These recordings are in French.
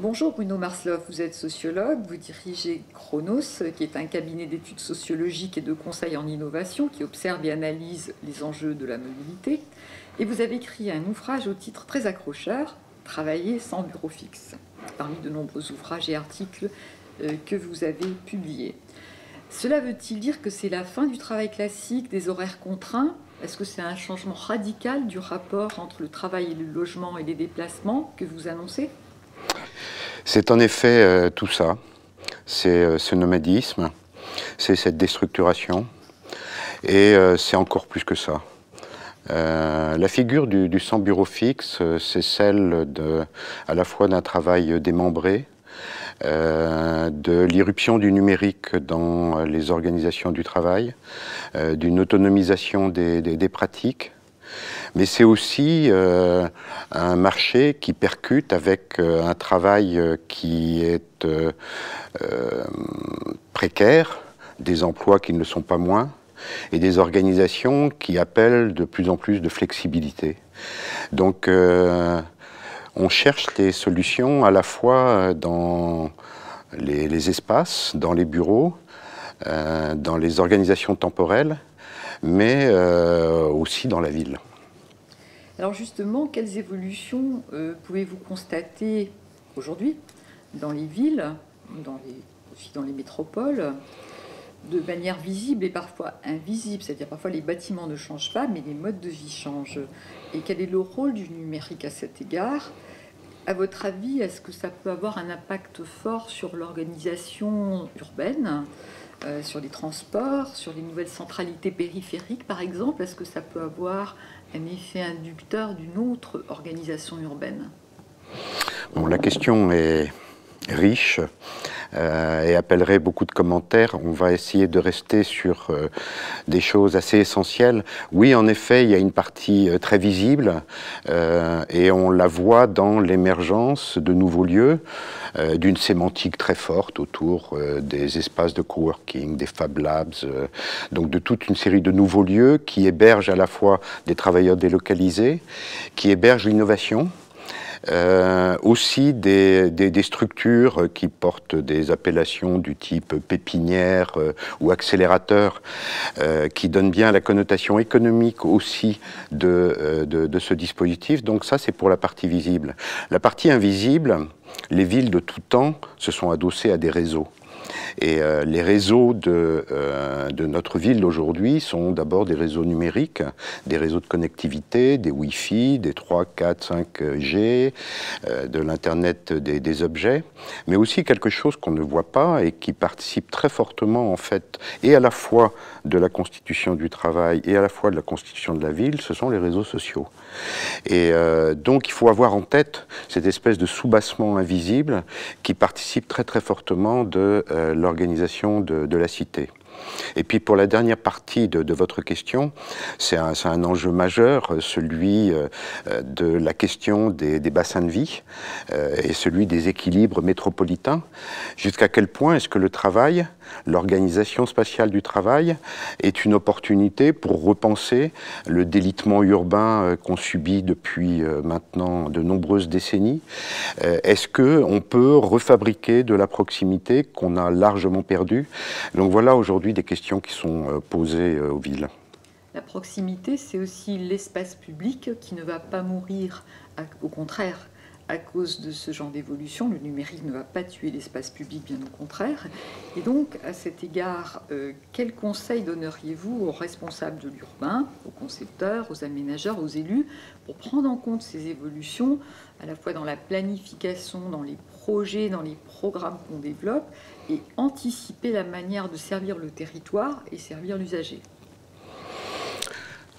Bonjour Bruno Marsloff, vous êtes sociologue, vous dirigez Chronos, qui est un cabinet d'études sociologiques et de conseil en innovation qui observe et analyse les enjeux de la mobilité. Et vous avez écrit un ouvrage au titre très accrocheur, Travailler sans bureau fixe, parmi de nombreux ouvrages et articles euh, que vous avez publiés. Cela veut-il dire que c'est la fin du travail classique, des horaires contraints? Est-ce que c'est un changement radical du rapport entre le travail et le logement et les déplacements que vous annoncez? C'est en effet euh, tout ça. C'est euh, ce nomadisme, c'est cette déstructuration, et c'est encore plus que ça. Euh, la figure du, sans bureau fixe, euh, c'est celle à la fois d'un travail démembré, euh, de l'irruption du numérique dans les organisations du travail, d'une autonomisation des, pratiques, mais c'est aussi un marché qui percute avec un travail qui est précaire, des emplois qui ne le sont pas moins, et des organisations qui appellent de plus en plus de flexibilité. Donc euh, on cherche des solutions à la fois dans les, espaces, dans les bureaux, euh, dans les organisations temporelles, mais euh, aussi dans la ville. Alors justement, quelles évolutions pouvez-vous constater aujourd'hui dans les villes, dans les, aussi dans les métropoles de manière visible et parfois invisible, c'est-à-dire parfois les bâtiments ne changent pas, mais les modes de vie changent. Et quel est le rôle du numérique à cet égard? À votre avis, est-ce que ça peut avoir un impact fort sur l'organisation urbaine, euh, sur les transports, sur les nouvelles centralités périphériques par exemple Est-ce que ça peut avoir un effet inducteur d'une autre organisation urbaine? Bon, La question est riche. Euh, et appellerait beaucoup de commentaires. On va essayer de rester sur euh, des choses assez essentielles. Oui, en effet, il y a une partie euh, très visible et on la voit dans l'émergence de nouveaux lieux, d'une sémantique très forte autour des espaces de coworking, des Fab Labs, donc de toute une série de nouveaux lieux qui hébergent à la fois des travailleurs délocalisés, qui hébergent l'innovation. Euh, aussi des, structures qui portent des appellations du type pépinière euh, ou accélérateur, euh, qui donnent bien la connotation économique aussi de, de ce dispositif. Donc ça, c'est pour la partie visible. La partie invisible, les villes de tout temps se sont adossées à des réseaux. Et euh, les réseaux de, euh, notre ville aujourd'hui sont d'abord des réseaux numériques, des réseaux de connectivité, des Wi-Fi, des 3, 4, 5G, de l'Internet des, des, objets, mais aussi quelque chose qu'on ne voit pas et qui participe très fortement en fait, et à la fois de la constitution du travail et à la fois de la constitution de la ville, ce sont les réseaux sociaux. Et euh, donc il faut avoir en tête cette espèce de soubassement invisible qui participe très très fortement de l'organisation de, la cité. Et puis pour la dernière partie de, votre question, c'est un, enjeu majeur, celui euh, de la question des bassins de vie et celui des équilibres métropolitains. Jusqu'à quel point est-ce que le travail l'organisation spatiale du travail est une opportunité pour repenser le délitement urbain euh, qu'on subit depuis euh, maintenant de nombreuses décennies. Euh, est-ce qu'on peut refabriquer de la proximité qu'on a largement perdue? Donc voilà aujourd'hui des questions qui sont posées aux villes. La proximité, c'est aussi l'espace public qui ne va pas mourir, au contraire, à cause de ce genre d'évolution, le numérique ne va pas tuer l'espace public, bien au contraire. Et donc, à cet égard, euh, quel conseil donneriez-vous aux responsables de l'urbain, aux concepteurs, aux aménageurs, aux élus, pour prendre en compte ces évolutions, à la fois dans la planification, dans les projets, dans les programmes qu'on développe, et anticiper la manière de servir le territoire et servir l'usager?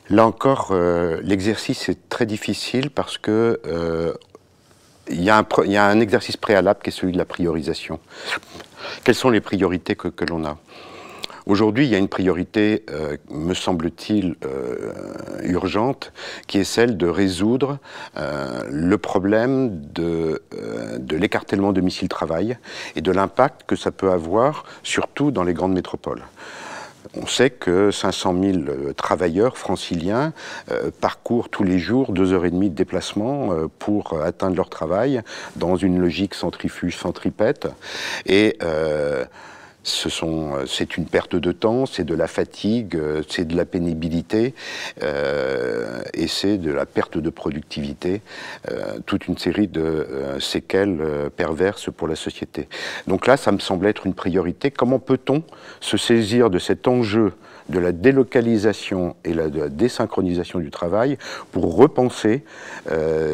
Là encore, euh, l'exercice est très difficile parce que euh, il y, a un, exercice préalable qui est celui de la priorisation. Quelles sont les priorités que, l'on a? Aujourd'hui, il y a une priorité, euh, me semble-t-il, euh, urgente, qui est celle de résoudre euh, le problème de, de l'écartèlement domicile-travail et de l'impact que ça peut avoir, surtout dans les grandes métropoles. On sait que 500 000 travailleurs franciliens parcourent tous les jours deux heures et demie de déplacement pour atteindre leur travail dans une logique centrifuge-centripète. Et euh, c'est une perte de temps, c'est de la fatigue, euh, c'est de la pénibilité euh, et c'est de la perte de productivité, toute une série de séquelles perverses pour la société. Donc là, ça me semble être une priorité. Comment peut-on se saisir de cet enjeu de la délocalisation et de la désynchronisation du travail pour repenser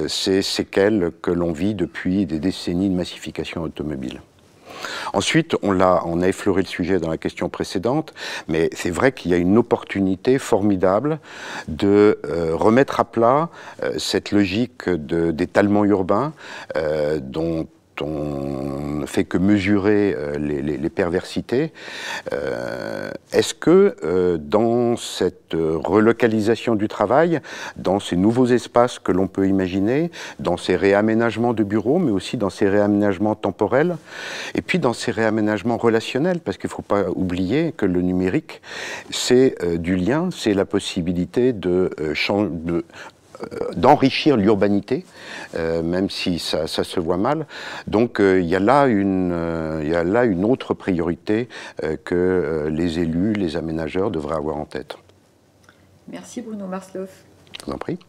ces séquelles que l'on vit depuis des décennies de massification automobile? Ensuite, on a, effleuré le sujet dans la question précédente, mais c'est vrai qu'il y a une opportunité formidable de euh, remettre à plat euh, cette logique d'étalement urbain euh, dont on ne fait que mesurer les, perversités. Est-ce que euh, dans cette relocalisation du travail, dans ces nouveaux espaces que l'on peut imaginer, dans ces réaménagements de bureaux, mais aussi dans ces réaménagements temporels, et puis dans ces réaménagements relationnels, parce qu'il ne faut pas oublier que le numérique, c'est du lien, c'est la possibilité de, de euh, d'enrichir l'urbanité, euh, même si ça, se voit mal. Donc euh, il y, a là une, il y a là une autre priorité que les élus, les aménageurs devraient avoir en tête. Merci Bruno Marsloff. Je vous en prie.